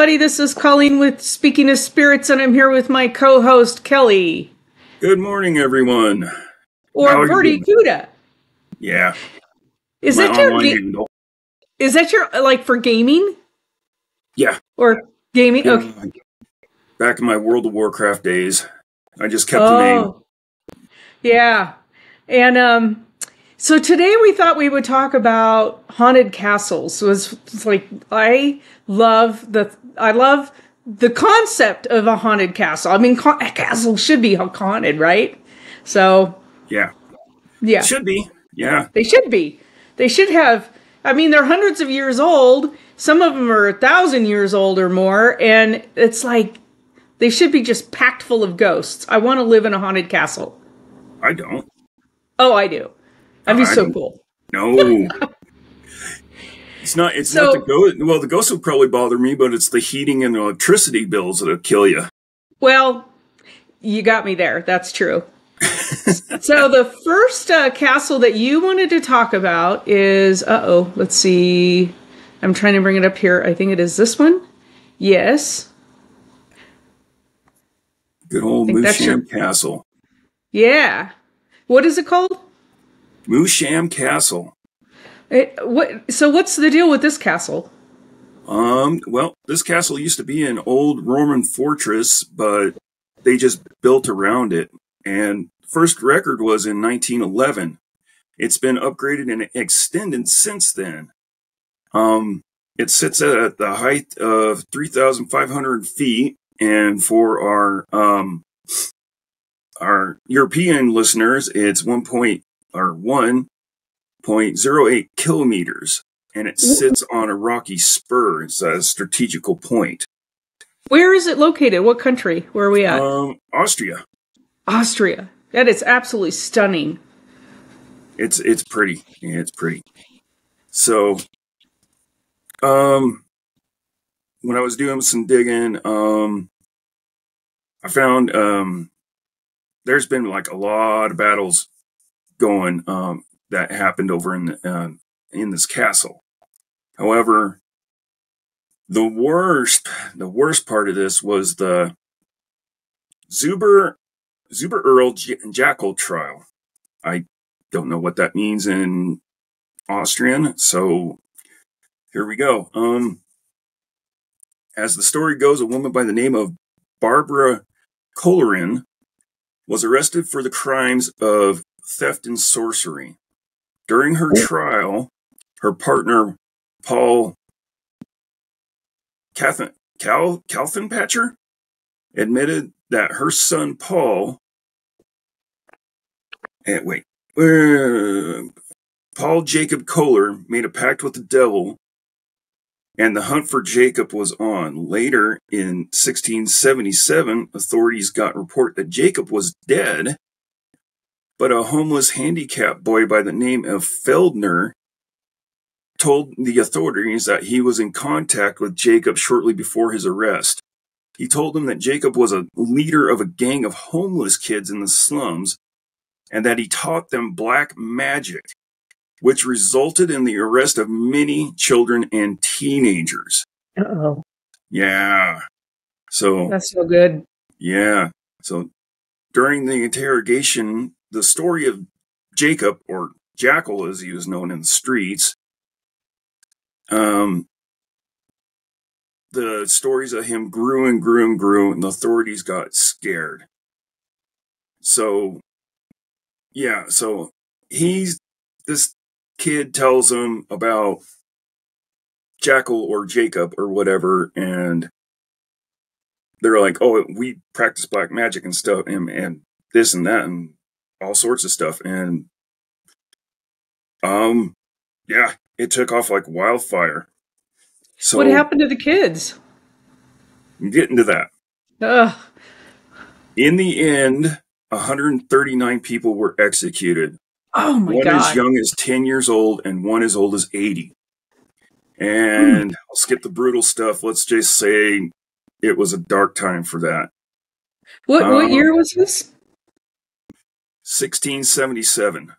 Everybody. This is Colleen with Speaking of Spirits, and I'm here with my co host, Kelly. Good morning, everyone. Or Bertie Cuda. Yeah. Is that your ga- Is that your like for gaming? Yeah. Or gaming? Yeah. Okay. Back in my World of Warcraft days, I just kept the name. Oh. Yeah. And um so today we thought we would talk about haunted castles. It was it's like I love the I love the concept of a haunted castle. I mean, a castle should be haunted, right? So Yeah. yeah, Should be. Yeah. they should be. They should have. I mean, they're hundreds of years old. Some of them are a thousand years old or more, and it's like they should be just packed full of ghosts. I want to live in a haunted castle. I don't. Oh, I do. That'd be I so cool. No. it's not. It's So- not the ghost. Well, the ghosts would probably bother me, but it's the heating and electricity bills that'll kill you. Well, you got me there. That's true. so the first uh, castle that you wanted to talk about is uh oh. Let's see. I'm trying to bring it up here. I think it is this one. Yes. Good old your- Moosham Castle. Yeah. What is it called? Moosham Castle. It, what? So what's the deal with this castle? Um, well, this castle used to be an old Roman fortress, but they just built around it. And first record was in 1911. It's been upgraded and extended since then. Um, it sits at the height of 3,500 feet. And for our, um, our European listeners, it's one point or 1.08 kilometers and it sits on a rocky spur. It's a strategical point. Where is it located? What country? Where are we at? Um, Austria. Austria. That is absolutely stunning. It's it's pretty. Yeah, it's pretty. So, um, when I was doing some digging, um, I found um, there's been like a lot of battles going um that happened over in the, uh, in this castle. However, the worst the worst part of this was the Zuber Zuber Earl J- Jackal trial. I don't know what that means in Austrian, so here we go. Um, as the story goes, a woman by the name of Barbara Kolerin was arrested for the crimes of theft and sorcery. During her trial, her partner Paul Cathin, Cal, admitted that her son Paul, and wait, uh, Paul Jacob Kohler made a pact with the devil, and the hunt for Jacob was on. Later, in 1677, authorities got report that Jacob was dead, but a homeless handicapped boy by the name of Feldner told the authorities that he was in contact with Jacob shortly before his arrest. He told them that Jacob was a leader of a gang of homeless kids in the slums and that he taught them black magic, which resulted in the arrest of many children and teenagers. oh. Yeah. So, That's so good. yeah. So during the interrogation, the story of Jacob, or Jackal as he was known in the streets, um, the stories of him grew and grew and grew, and the authorities got scared. So, yeah, so he's this kid tells him about Jackal or Jacob or whatever, and they're like, "Oh, we practice black magic and stuff, and, and this and that, and all sorts of stuff." And um, yeah, it took off like wildfire. So what happened to the kids? I'm getting to that. Ugh. In the end, 139 people were executed. Oh my one god. One as young as 10 years old and one as old as 80. And I'll skip the brutal stuff. Let's just say it was a dark time for that. what what um, year was this? 1677.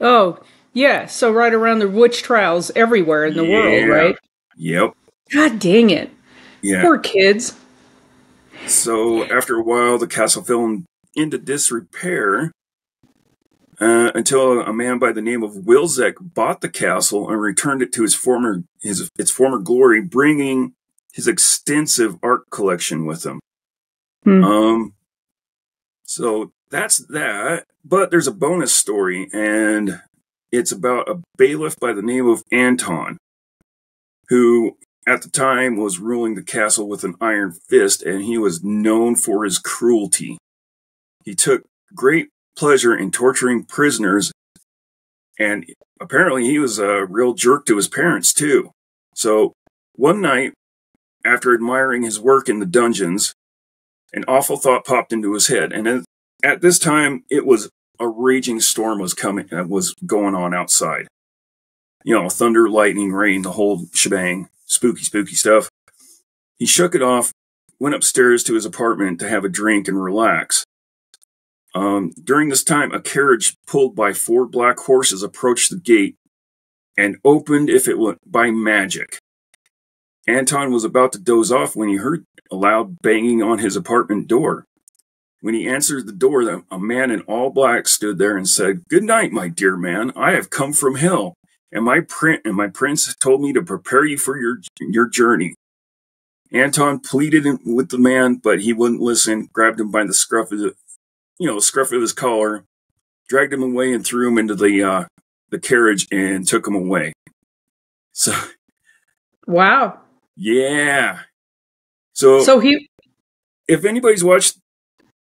Oh, yeah. So right around the witch trials everywhere in the Yeah. world, right? Yep. God dang it. Yeah. Poor kids. So after a while, the castle fell into disrepair uh, until a man by the name of Wilczek bought the castle and returned it to his former his its former glory, bringing his extensive art collection with him. Hmm. Um, so that's that. But there's a bonus story, and it's about a bailiff by the name of Anton, who at the time was ruling the castle with an iron fist, and he was known for his cruelty. He took great pleasure in torturing prisoners, and apparently he was a real jerk to his parents, too. So one night, after admiring his work in the dungeons, an awful thought popped into his head, and at this time, it was a raging storm was coming, uh, was going on outside. You know, thunder, lightning, rain, the whole shebang spooky, spooky stuff. He shook it off, went upstairs to his apartment to have a drink and relax. Um, during this time, a carriage pulled by four black horses approached the gate and opened if it went by magic. Anton was about to doze off when he heard a loud banging on his apartment door. When he answered the door, a man in all black stood there and said, Good night, my dear man. I have come from hell and my print and my prince told me to prepare you for your your journey. Anton pleaded with the man, but he wouldn't listen. Grabbed him by the scruff of the, you know, scruff of his collar, dragged him away, and threw him into the uh, the carriage and took him away. So, wow, yeah. So, so he, if anybody's watched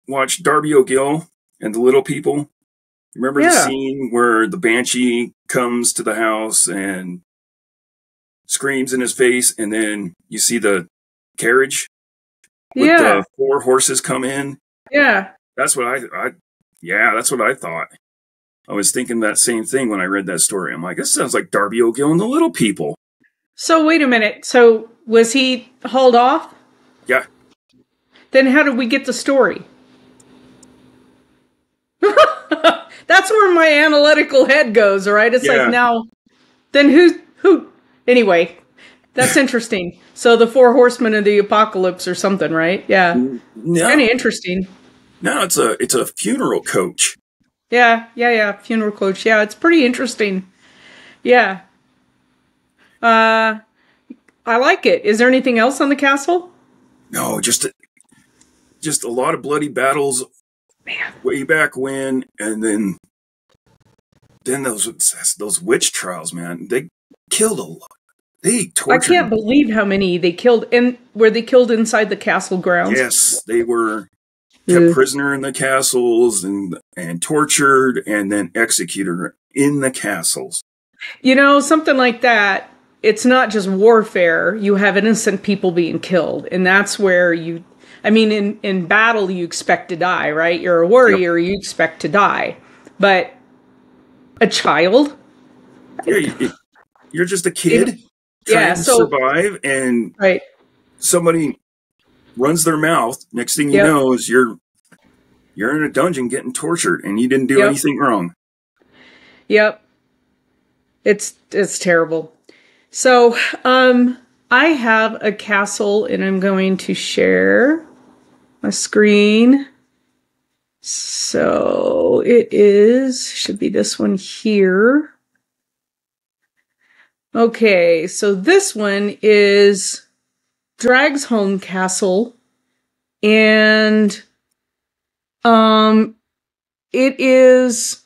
watched Darby O'Gill and the Little People, Remember yeah. the scene where the banshee comes to the house and screams in his face, and then you see the carriage with yeah. the four horses come in? Yeah. That's what I, I, yeah, that's what I thought. I was thinking that same thing when I read that story. I'm like, this sounds like Darby O'Gill and the Little People. So wait a minute. So was he hauled off? Yeah. Then how did we get the story? That's where my analytical head goes, right? It's yeah. like now, then who who? Anyway, that's interesting. So the four horsemen of the apocalypse or something, right? Yeah, no. kind of interesting. No, it's a it's a funeral coach. Yeah, yeah, yeah, funeral coach. Yeah, it's pretty interesting. Yeah. Uh, I like it. Is there anything else on the castle? No, just a, just a lot of bloody battles Man. way back when, and then then those those witch trials, man, they killed a lot. They tortured. I can't believe how many they killed, and were they killed inside the castle grounds? Yes, they were kept prisoner in the castles and and tortured, and then executed in the castles. You know, something like that. It's not just warfare. You have innocent people being killed, and that's where you I mean, in, in battle, you expect to die, right? You're a warrior, yep. you expect to die. But a child? Yeah, you, are just a kid it, trying yeah, so, to survive, and right. somebody runs their mouth. Next thing you yep. know is you're you're in a dungeon getting tortured, and you didn't do yep. anything wrong. Yep, it's it's terrible. So, um, I have a castle, and I'm going to share screen. So it is, should be this one here. Okay, so this one is Dragsholm Castle, and um, it is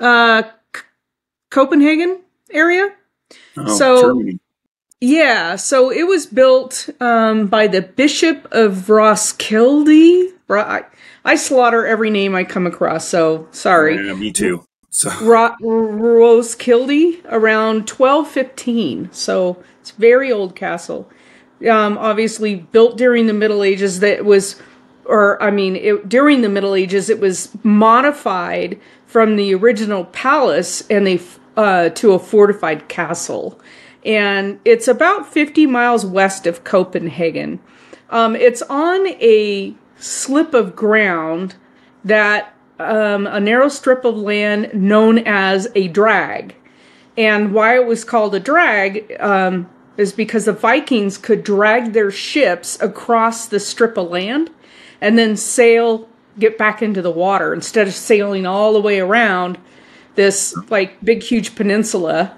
uh Copenhagen area. Oh, so Germany. Yeah, so it was built um, by the Bishop of Roskilde. I, I, slaughter every name I come across, so sorry. Yeah, me too. So. Ro- Roskilde around 1215, so it's very old castle. Um, obviously built during the Middle Ages. That was, or I mean, it, during the Middle Ages, it was modified from the original palace and they uh, to a fortified castle and it's about 50 miles west of Copenhagen. Um, it's on a slip of ground that um, a narrow strip of land known as a drag. And why it was called a drag, um, is because the Vikings could drag their ships across the strip of land and then sail, get back into the water instead of sailing all the way around this like big, huge peninsula.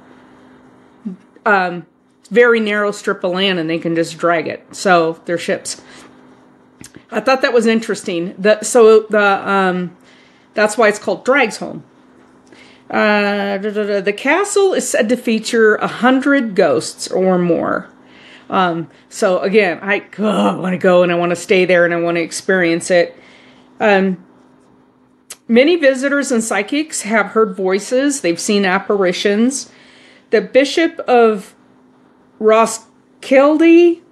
Um, very narrow strip of land and they can just drag it. So their ships. I thought that was interesting. That so the um, that's why it's called Dragsholm. Uh, the castle is said to feature a hundred ghosts or more. Um, so again, I, oh, I want to go and I want to stay there and I want to experience it. Um, many visitors and psychics have heard voices. They've seen apparitions. The Bishop of Roskilde,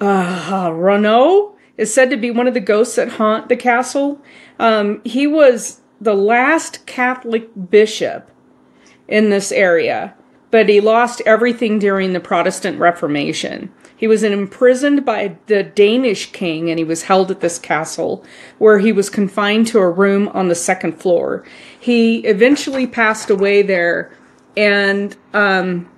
uh, Rønnow, is said to be one of the ghosts that haunt the castle. Um, he was the last Catholic bishop in this area, but he lost everything during the Protestant Reformation. He was imprisoned by the Danish king and he was held at this castle where he was confined to a room on the second floor. He eventually passed away there and um,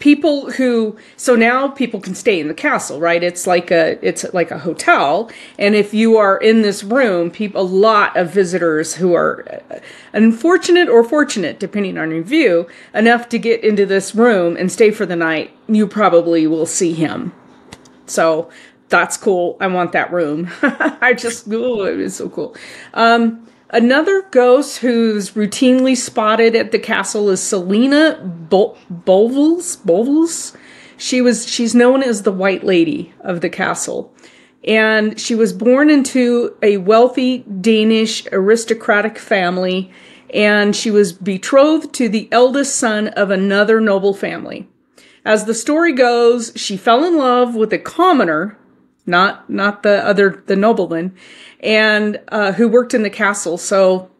people who so now people can stay in the castle right? It's like a it's like a hotel. And if you are in this room people a lot of visitors who are uh, unfortunate or fortunate depending on your view enough to get into this room and stay for the night you probably will see him. So that's cool. I want that room. I just oh it is so cool. Um Another ghost who's routinely spotted at the castle is Selena Bo- Bovels. She was she's known as the White Lady of the castle. And she was born into a wealthy Danish aristocratic family and she was betrothed to the eldest son of another noble family. As the story goes, she fell in love with a commoner not not the other the nobleman, and uh, who worked in the castle. So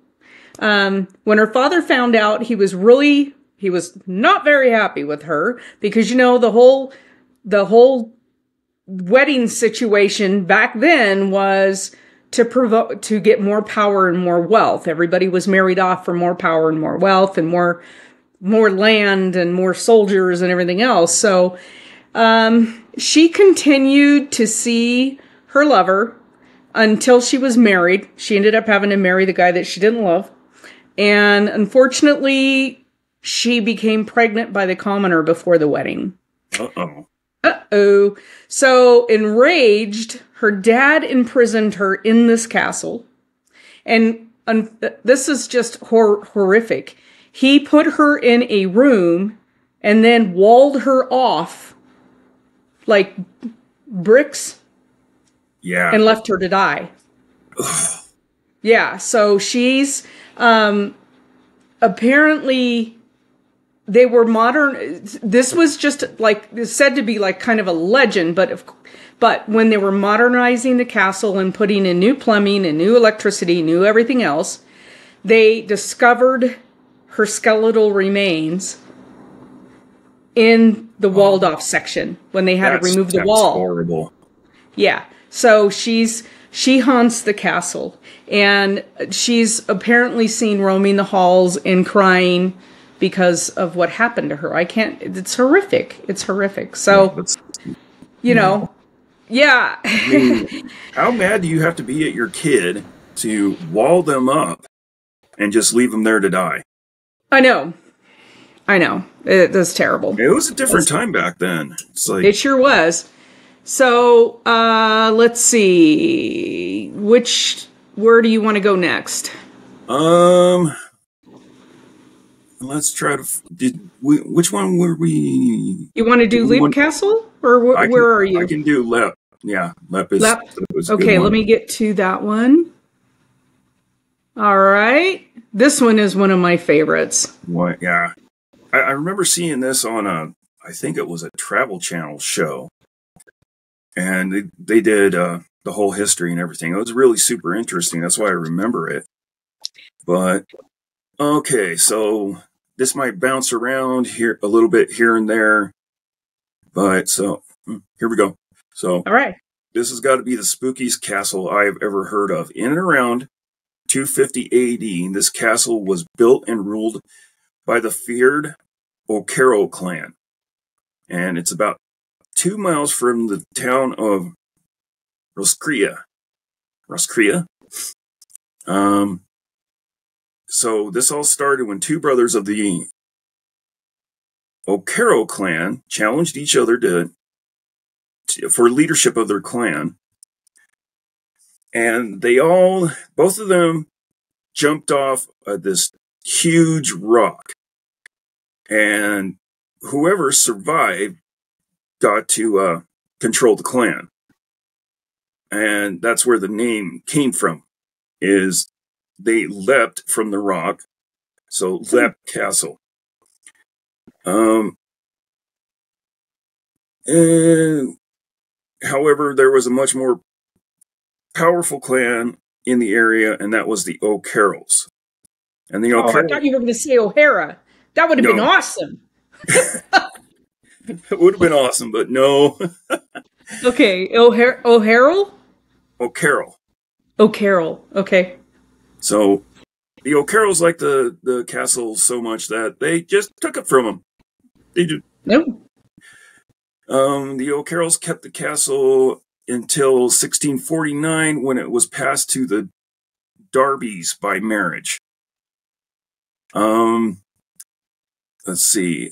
um, when her father found out, he was really he was not very happy with her because you know the whole the whole wedding situation back then was to provoke to get more power and more wealth. Everybody was married off for more power and more wealth and more more land and more soldiers and everything else. So um, she continued to see her lover until she was married. She ended up having to marry the guy that she didn't love. And unfortunately, she became pregnant by the commoner before the wedding. Uh oh. Uh oh. So, enraged, her dad imprisoned her in this castle. And this is just hor- horrific. He put her in a room and then walled her off like bricks? Yeah. And left her to die. Yeah so she's um apparently they were modern this was just like said to be like kind of a legend but if but when they were modernizing the castle and putting in new plumbing and new electricity new everything else they discovered her skeletal remains in the oh. walled off section when they had that's, to remove the wall. Horrible. Yeah. So she's she haunts the castle and she's apparently seen roaming the halls and crying because of what happened to her. I can't it's horrific. It's horrific. So yeah, you know, yeah. I mean, how mad do you have to be at your kid to wall them up and just leave them there to die? I know. I know. It was terrible. It was a different time back then. It's like It sure was. So, uh let's see. Which where do you want to go next? Um Let's try to did we which one were we You want to do Leap Castle or wh- can, where are you? I can do Lep. Yeah, Lep is Lep. Okay, let me get to that one. All right. This one is one of my favorites. What? Yeah. I, I remember seeing this on a, I think it was a Travel Channel show, and they, they did uh, the whole history and everything. It was really super interesting. That's why I remember it. But okay, so this might bounce around here a little bit here and there, but so hmm, here we go. So all right, this has got to be the spookiest castle I've ever heard of. In and around 250 AD, this castle was built and ruled by the feared O'Carroll clan. and it's about two miles from the town of Roscrea. Roscrea. Um, so this all started when two brothers of the O'Carroll clan challenged each other to, to for leadership of their clan. And they all, both of them jumped off of this huge rock. And whoever survived got to uh, control the clan. And that's where the name came from, is they leapt from the rock. So leapt castle. Um, and however, there was a much more powerful clan in the area, and that was the O'Carrolls. And the O'Carrolls. Oh, I thought you were going to say O'Hara. That would have no. been awesome. it would have been awesome, but no. okay, O'Hara, O'Harrell. O'Carroll. O'Carroll. Okay. So the O'Carrolls liked the the castle so much that they just took it from them. They did. Nope. Um, the O'Carrolls kept the castle until 1649 when it was passed to the Darbys by marriage. Um, let's see.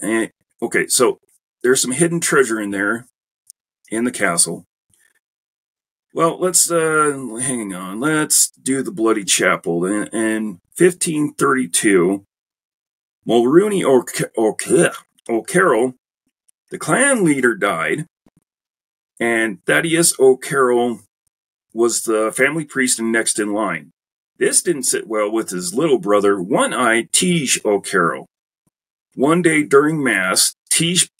Okay, so there's some hidden treasure in there in the castle. Well, let's uh, hang on. Let's do the Bloody Chapel. In, in 1532, Mulrooney O'Carroll, the clan leader, died, and Thaddeus O'Carroll was the family priest and next in line. This didn't sit well with his little brother, One Eye Teige O'Carroll. One day during Mass, Teige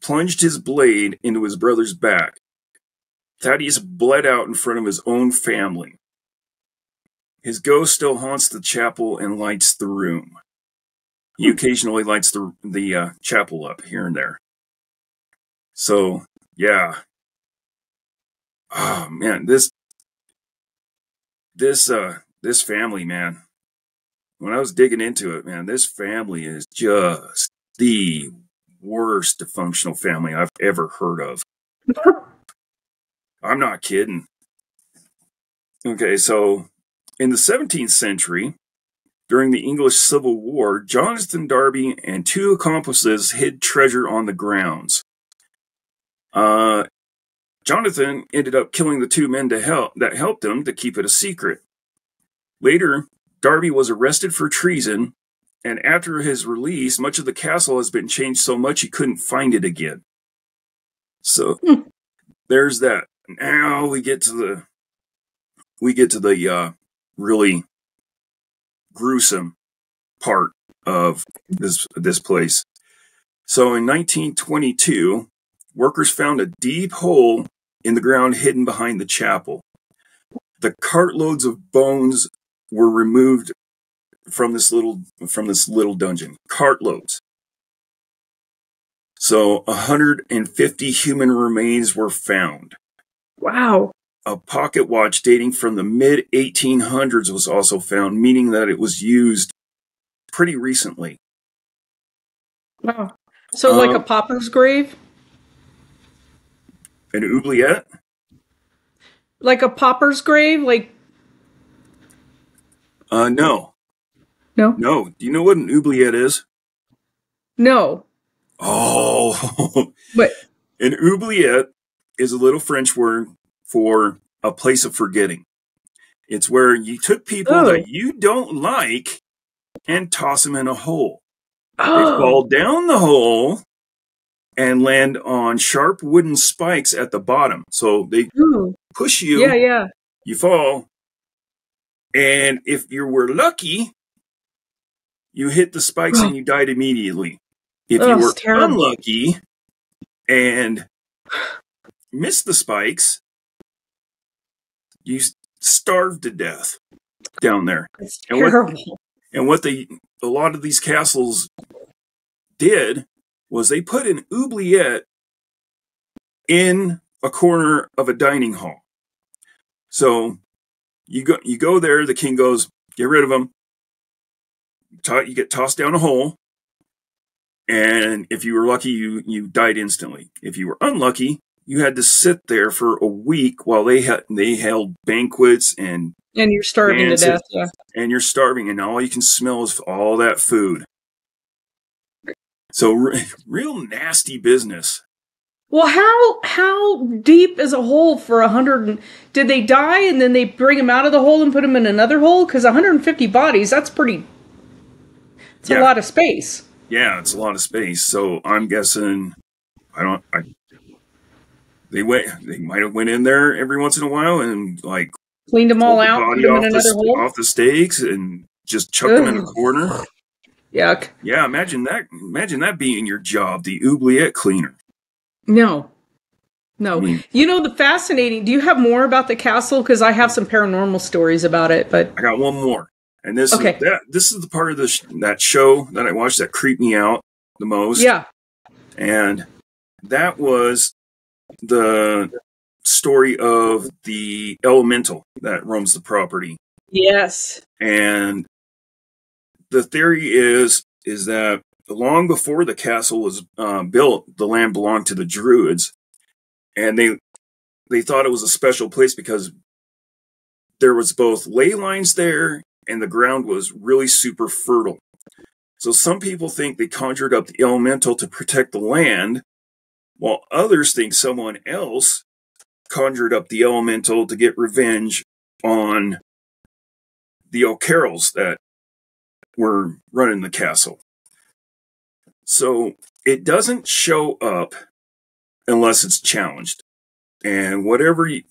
plunged his blade into his brother's back. Thaddeus bled out in front of his own family. His ghost still haunts the chapel and lights the room. He occasionally lights the the uh, chapel up here and there. So yeah, oh man, this this uh this family, man. When I was digging into it, man, this family is just the worst dysfunctional family I've ever heard of. I'm not kidding. Okay, so in the 17th century, during the English Civil War, Jonathan Darby and two accomplices hid treasure on the grounds. Uh, Jonathan ended up killing the two men to help that helped him to keep it a secret. Later, Darby was arrested for treason, and after his release, much of the castle has been changed so much he couldn't find it again. So hmm. there's that. Now we get to the we get to the uh, really gruesome part of this this place. So in 1922, workers found a deep hole in the ground hidden behind the chapel. The cartloads of bones were removed from this little from this little dungeon. Cartloads. So 150 human remains were found. Wow. A pocket watch dating from the mid 1800s was also found, meaning that it was used pretty recently. Wow. So, like a uh, pauper's grave? An oubliette? Like a pauper's grave? Like. Uh, no. No? No. Do you know what an oubliette is? No. Oh. but. An oubliette is a little French word for a place of forgetting. It's where you took people oh. that you don't like and toss them in a hole. Oh. They fall down the hole and land on sharp wooden spikes at the bottom. So they Ooh. push you. Yeah, yeah. You fall. And if you were lucky, you hit the spikes and you died immediately. If oh, you were unlucky and missed the spikes, you starved to death down there. It's and terrible. What, and what they, a lot of these castles did was they put an oubliette in a corner of a dining hall. So you go, you go there. The king goes, get rid of him. You get tossed down a hole. and if you were lucky, you you died instantly. If you were unlucky, you had to sit there for a week while they had they held banquets and and you're starving dances, to death. Yeah, and you're starving, and all you can smell is all that food. So re- real nasty business. Well, how how deep is a hole for a hundred? Did they die and then they bring them out of the hole and put them in another hole? Because 150 bodies, that's pretty. It's yeah. a lot of space. Yeah, it's a lot of space. So I'm guessing. I don't. I. They went. They might have went in there every once in a while and like cleaned them all out, put them in another the, hole off the stakes, and just chucked Ugh. them in a corner. Yuck. Yeah, imagine that. Imagine that being your job, the oubliette cleaner. No. No. I mean, you know the fascinating. Do you have more about the castle? Because I have some paranormal stories about it. But I got one more, and this okay. is that. This is the part of the sh- that show that I watched that creeped me out the most. Yeah. And that was the story of the elemental that roams the property. Yes. And the theory is is that long before the castle was uh, built, the land belonged to the Druids, and they they thought it was a special place because there was both ley lines there and the ground was really super fertile. So some people think they conjured up the elemental to protect the land, while others think someone else conjured up the elemental to get revenge on the O'Carrolls that were running the castle. So it doesn't show up unless it's challenged. And whatever you,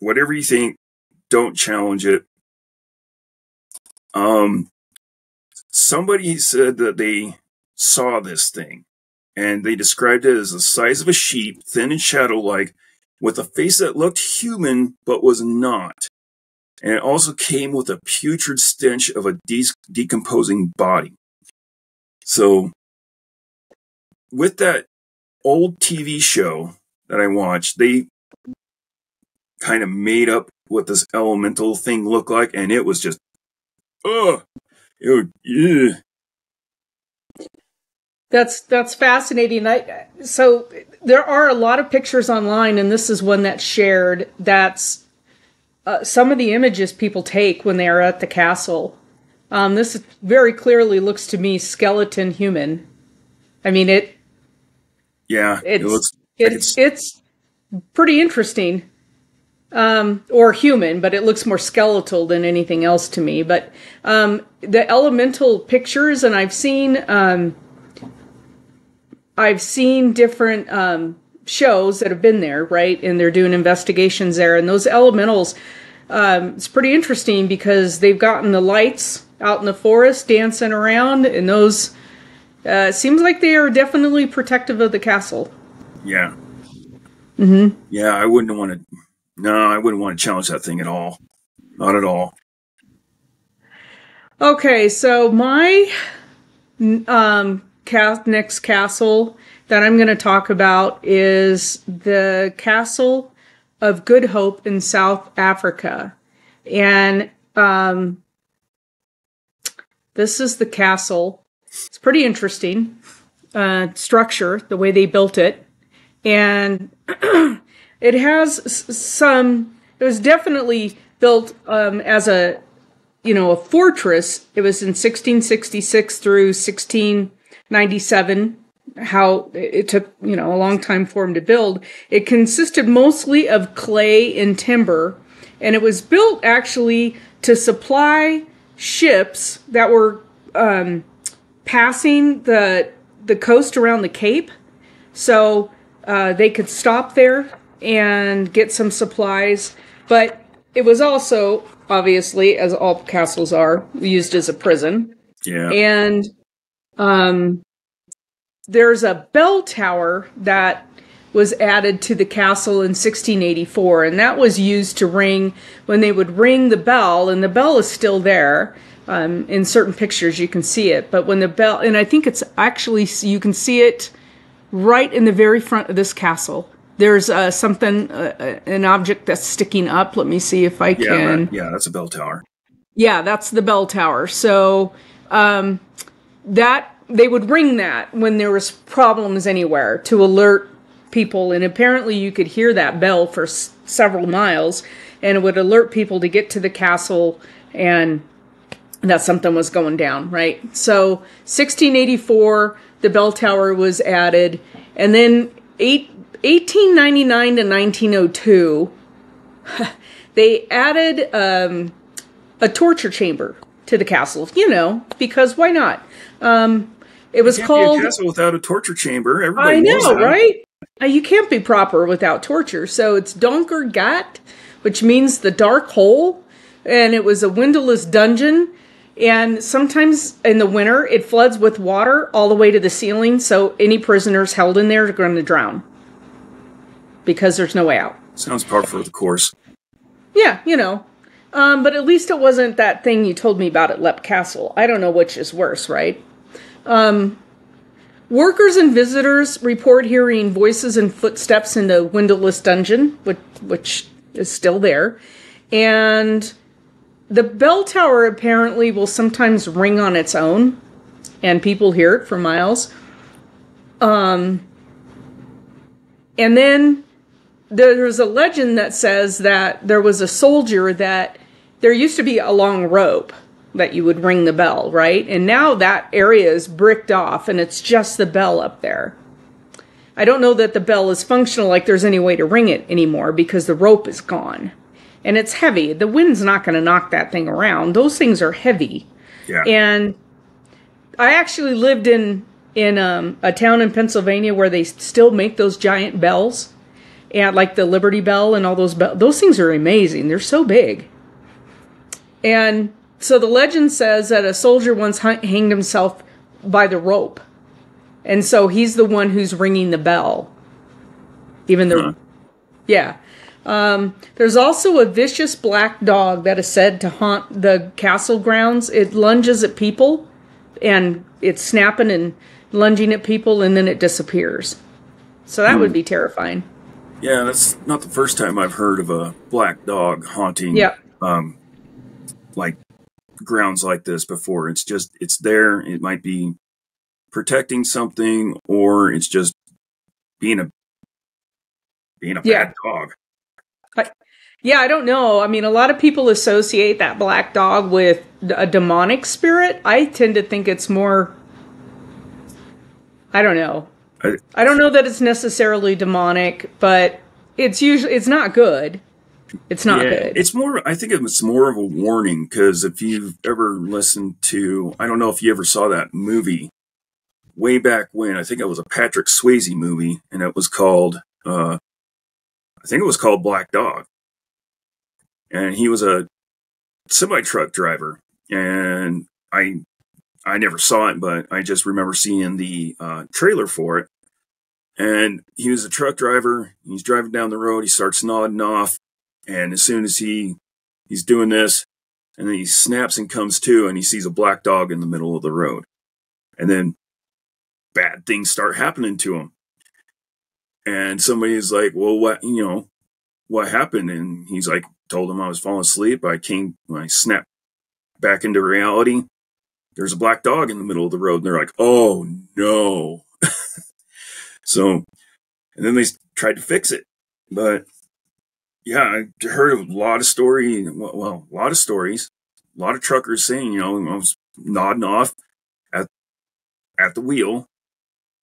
whatever you think, don't challenge it. Um, somebody said that they saw this thing and they described it as the size of a sheep, thin and shadow like, with a face that looked human but was not. And it also came with a putrid stench of a de- decomposing body. So with that old TV show that I watched, they kind of made up what this elemental thing looked like, and it was just, ugh, it, yeah. That's that's fascinating. I, so there are a lot of pictures online, and this is one that's shared. That's uh, some of the images people take when they are at the castle. Um, this very clearly looks to me skeleton human. I mean it yeah, it's, it looks it's, it's, pretty interesting. Um, or human, but it looks more skeletal than anything else to me. But um, the elemental pictures, and I've seen um, I've seen different um, shows that have been there, right? And they're doing investigations there, and those elementals. Um, it's pretty interesting because they've gotten the lights out in the forest dancing around, and those uh, seems like they are definitely protective of the castle. Yeah. Mm-hmm. Yeah, I wouldn't want to. No, I wouldn't want to challenge that thing at all. Not at all. Okay, so my um, next castle that I'm going to talk about is the Castle of Good Hope in South Africa. And um, this is the castle it's pretty interesting uh, structure, the way they built it. And it has some, it was definitely built um, as a, you know, a fortress. It was in 1666 through 1697 how it took you know a long time for him to build it consisted mostly of clay and timber and it was built actually to supply ships that were um, passing the the coast around the Cape, so uh, they could stop there and get some supplies. But it was also obviously, as all castles are, used as a prison. Yeah, and um, there's a bell tower that was added to the castle in 1684, and that was used to ring when they would ring the bell, and the bell is still there. Um, in certain pictures, you can see it, but when the bell, and I think it's actually you can see it right in the very front of this castle. There's uh, something, uh, uh an object that's sticking up. Let me see if I yeah, can. Right. Yeah, that's a bell tower. Yeah, that's the bell tower. So um, that they would ring that when there was problems anywhere to alert people and apparently you could hear that bell for s- several miles and it would alert people to get to the castle and that something was going down right so 1684 the bell tower was added and then eight, 1899 to 1902 they added um, a torture chamber to the castle you know because why not um, it was Can't called be a castle without a torture chamber. Everybody I knows know, right? Uh, You can't be proper without torture. So it's Donker Gat, which means the dark hole, and it was a windowless dungeon. And sometimes in the winter, it floods with water all the way to the ceiling. So any prisoners held in there are going to drown because there's no way out. Sounds par for the course. Yeah, you know. Um, but at least it wasn't that thing you told me about at Lep Castle. I don't know which is worse, right? Um, workers and visitors report hearing voices and footsteps in the windowless dungeon, which, which is still there. And the bell tower apparently will sometimes ring on its own, and people hear it for miles. Um, and then there's a legend that says that there was a soldier that there used to be a long rope that you would ring the bell, right? And now that area is bricked off and it's just the bell up there. I don't know that the bell is functional like there's any way to ring it anymore because the rope is gone. And it's heavy. The wind's not going to knock that thing around. Those things are heavy. Yeah. And I actually lived in in um, a town in Pennsylvania where they still make those giant bells, and like the Liberty Bell and all those bells. Those things are amazing. They're so big. And so the legend says that a soldier once hung- hanged himself by the rope, and so he's the one who's ringing the bell. Even though, Huh. yeah. Um, there's also a vicious black dog that is said to haunt the castle grounds. It lunges at people, and it's snapping and lunging at people, and then it disappears. So that would be terrifying. Yeah, that's not the first time I've heard of a black dog haunting Yeah. um like grounds like this before. It's just it's there. It might be protecting something or it's just being a being a Yeah. bad dog. Yeah, I don't know. I mean, a lot of people associate that black dog with a demonic spirit. I tend to think it's more. I don't know. I, I don't know that it's necessarily demonic, but it's usually it's not good. It's not yeah, good. it's more I think it's more of a warning because if you've ever listened to I don't know if you ever saw that movie way back when, I think it was a Patrick Swayze movie and it was called uh I think it was called Black Dog. And he was a semi truck driver and I I never saw it, but I just remember seeing the uh, trailer for it. And he was a truck driver. He's driving down the road. He starts nodding off, and as soon as he he's doing this, and then he snaps and comes to, and he sees a black dog in the middle of the road, and then bad things start happening to him. And somebody's like, "Well, what you know, what happened?" And he's like, "Told him I was falling asleep. I came, I snapped back into reality." there's a black dog in the middle of the road and they're like oh no so and then they tried to fix it but yeah i heard a lot of story well a lot of stories a lot of truckers saying you know i was nodding off at at the wheel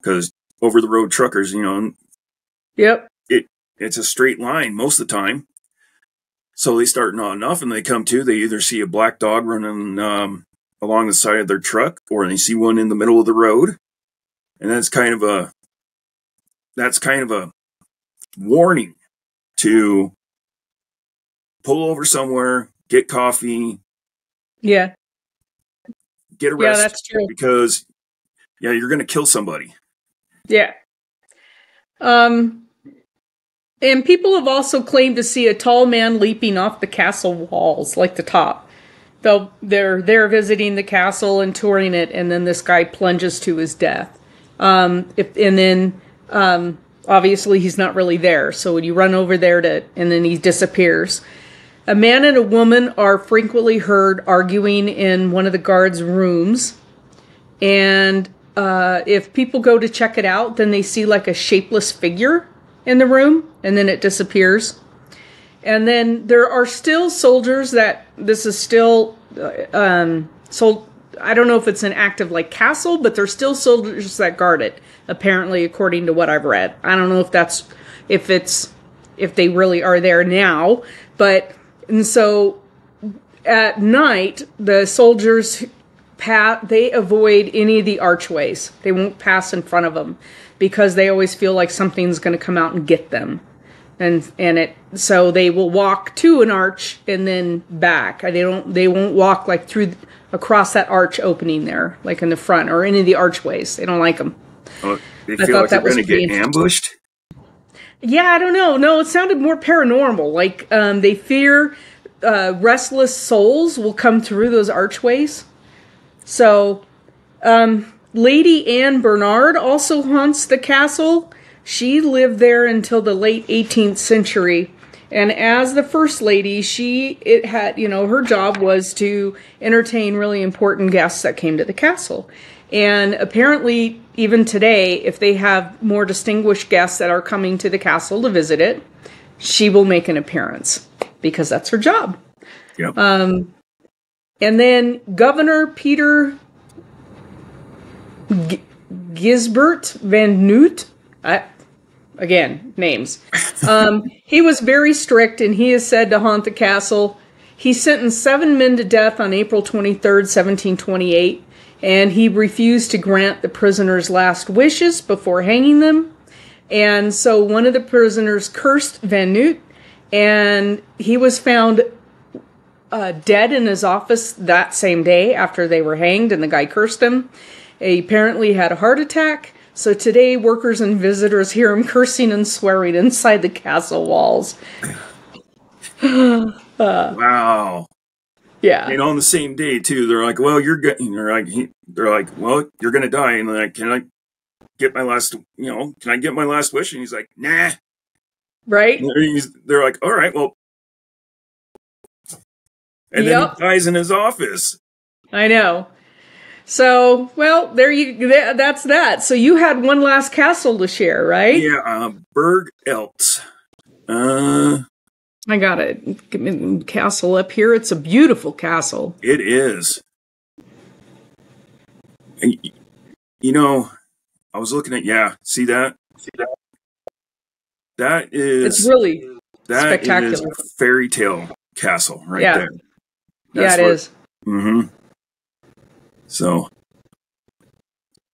because over the road truckers you know yep. it, it's a straight line most of the time. So they start nodding off and they come to, they either see a black dog running um, along the side of their truck or they see one in the middle of the road. And that's kind of a that's kind of a warning to pull over somewhere, get coffee, Yeah. get a Yeah, that's true. because yeah, you're going to kill somebody. Yeah. Um, and people have also claimed to see a tall man leaping off the castle walls, like the top. They're they're visiting the castle and touring it, and then this guy plunges to his death. Um, if, and then um, obviously he's not really there, so when you run over there to, and then he disappears. A man and a woman are frequently heard arguing in one of the guards' rooms, and uh, if people go to check it out, then they see like a shapeless figure in the room, and then it disappears. And then there are still soldiers that this is still uh, um, sold. I don't know if it's an active like castle, but there's still soldiers that guard it. Apparently, according to what I've read, I don't know if that's if it's if they really are there now, but and so at night the soldiers pat they avoid any of the archways. They won't pass in front of them because they always feel like something's going to come out and get them and and it so they will walk to an arch and then back. They don't they won't walk like through across that arch opening there, like in the front or any of the archways. They don't like them. Oh, they feel like they're going to get ambushed. Yeah, I don't know. No, it sounded more paranormal. Like um, they fear uh, restless souls will come through those archways. So, um, Lady Anne Barnard also haunts the castle she lived there until the late 18th century. And as the first lady, she it had, you know, her job was to entertain really important guests that came to the castle. And apparently even today, if they have more distinguished guests that are coming to the castle to visit it, she will make an appearance because that's her job. Yep. Um, and then Governor Peter G- Gisbert van Noodt I, again, names. Um, he was very strict and he is said to haunt the castle. He sentenced seven men to death on April 23rd, 1728, and he refused to grant the prisoners' last wishes before hanging them. And so one of the prisoners cursed Van Noodt, and he was found uh, dead in his office that same day after they were hanged, and the guy cursed him. He apparently had a heart attack so today, workers and visitors hear him cursing and swearing inside the castle walls. uh, wow. Yeah. And on the same day too, they're like, "Well, you're getting." They're like, "They're like, well, you're gonna die." And they're like, "Can I get my last? You know, can I get my last wish?" And he's like, "Nah." Right. they're like, "All right, well." And yep. then he dies in his office. I know. So, well, there you. That's that. So you had one last castle to share, right? Yeah, uh, Burg Eltz. Uh, I got it. Castle up here. It's a beautiful castle. It is. And, you know, I was looking at. Yeah, see that? See that? That is. It's really that spectacular. Is a fairy tale castle right yeah. there. That's yeah, it what, is. Mm-hmm. So,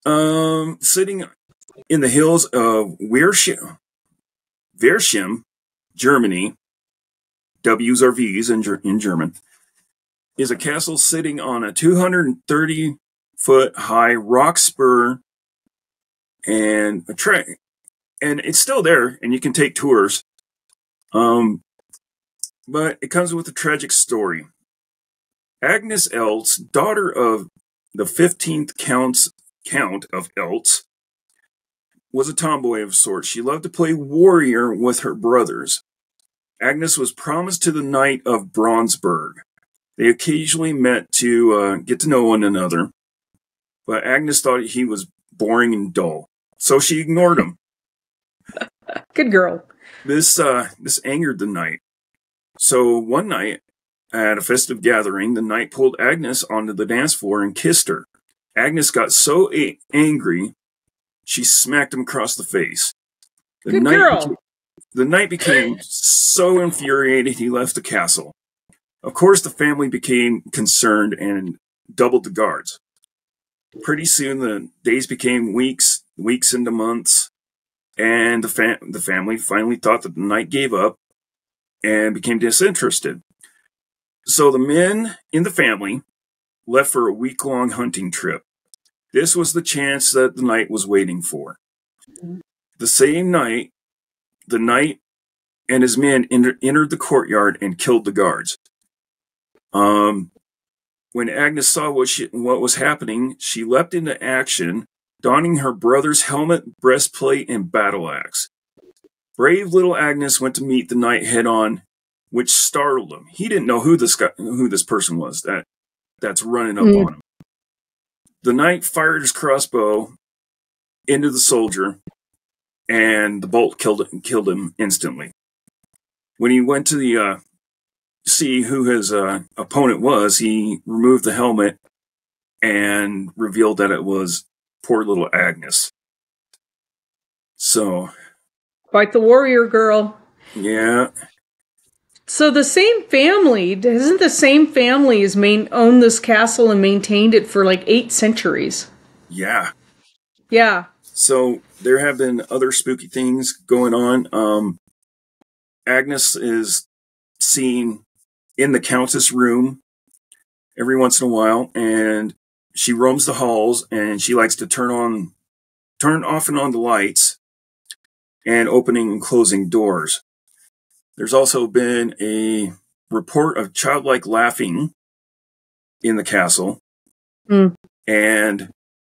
um, sitting in the hills of Wierschem, Wierschem, Germany, W's are V's in, in German, is a castle sitting on a 230 foot high rock spur and a track. And it's still there, and you can take tours. Um, but it comes with a tragic story. Agnes Eltz, daughter of the 15th count's count of Eltz was a tomboy of sorts. She loved to play warrior with her brothers. Agnes was promised to the Knight of Braunsberg. They occasionally met to uh, get to know one another, but Agnes thought he was boring and dull, so she ignored him. Good girl. This uh, this angered the knight. So one night, at a festive gathering, the knight pulled Agnes onto the dance floor and kissed her. Agnes got so a- angry, she smacked him across the face. The Good knight girl. Became, the knight became so infuriated he left the castle. Of course, the family became concerned and doubled the guards. Pretty soon, the days became weeks, weeks into months, and the, fam- the family finally thought that the knight gave up and became disinterested. So the men in the family left for a week long hunting trip. This was the chance that the knight was waiting for. The same night, the knight and his men enter- entered the courtyard and killed the guards. Um, when Agnes saw what, she, what was happening, she leapt into action, donning her brother's helmet, breastplate, and battle axe. Brave little Agnes went to meet the knight head on which startled him. He didn't know who this guy, who this person was that that's running up mm. on him. the knight fired his crossbow into the soldier, and the bolt killed it and killed him instantly. When he went to the uh, see who his uh, opponent was, he removed the helmet and revealed that it was poor little Agnes. So, quite the warrior girl. Yeah. So the same family, isn't the same family has main owned this castle and maintained it for like eight centuries? Yeah. Yeah. So there have been other spooky things going on. Um, Agnes is seen in the Countess room every once in a while, and she roams the halls and she likes to turn on, turn off and on the lights and opening and closing doors. There's also been a report of childlike laughing in the castle. Mm. And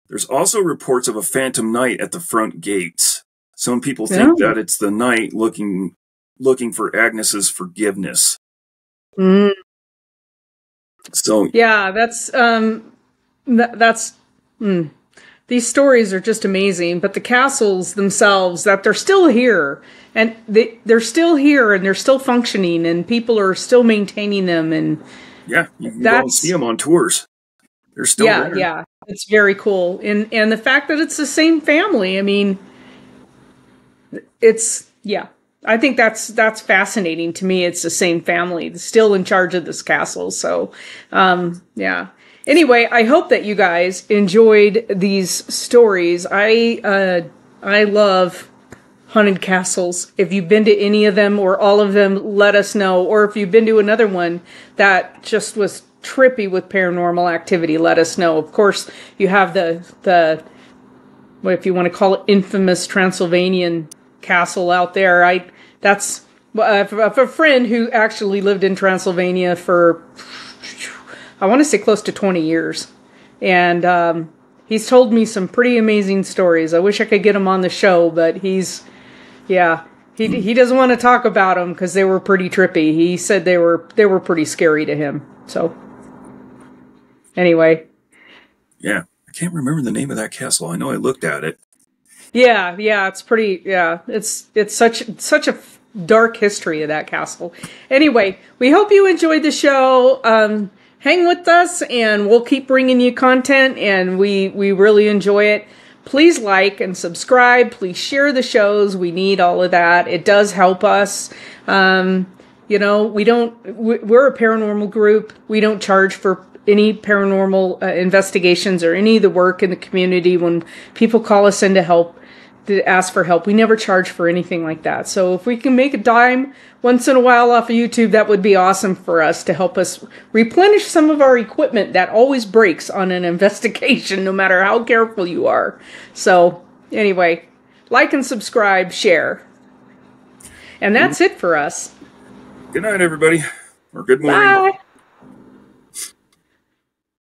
there's also reports of a phantom knight at the front gates. Some people think yeah. that it's the knight looking looking for Agnes's forgiveness. Mm. So yeah, that's um, th- that's mm. These stories are just amazing. But the castles themselves, that they're still here and they they're still here and they're still functioning and people are still maintaining them and yeah, you and see them on tours. They're still yeah, there. yeah. It's very cool, and and the fact that it's the same family. I mean, it's yeah. I think that's that's fascinating to me. It's the same family still in charge of this castle. So, um, yeah. Anyway, I hope that you guys enjoyed these stories. I uh, I love haunted castles. If you've been to any of them or all of them, let us know. Or if you've been to another one that just was trippy with paranormal activity, let us know. Of course, you have the the what if you want to call it infamous Transylvanian castle out there. I that's uh, a friend who actually lived in Transylvania for I want to say close to 20 years. And um, he's told me some pretty amazing stories. I wish I could get him on the show, but he's yeah, he he doesn't want to talk about them because they were pretty trippy. He said they were they were pretty scary to him. So anyway, yeah, I can't remember the name of that castle. I know I looked at it. Yeah, yeah, it's pretty. Yeah, it's it's such such a dark history of that castle. Anyway, we hope you enjoyed the show. Um, hang with us, and we'll keep bringing you content, and we we really enjoy it please like and subscribe. Please share the shows. We need all of that. It does help us. Um, you know, we don't, we're a paranormal group. We don't charge for any paranormal uh, investigations or any of the work in the community. When people call us in to help, to ask for help. We never charge for anything like that. So if we can make a dime once in a while off of YouTube, that would be awesome for us to help us replenish some of our equipment that always breaks on an investigation, no matter how careful you are. So anyway, like and subscribe, share. And that's it for us. Good night, everybody. Or good morning. Bye.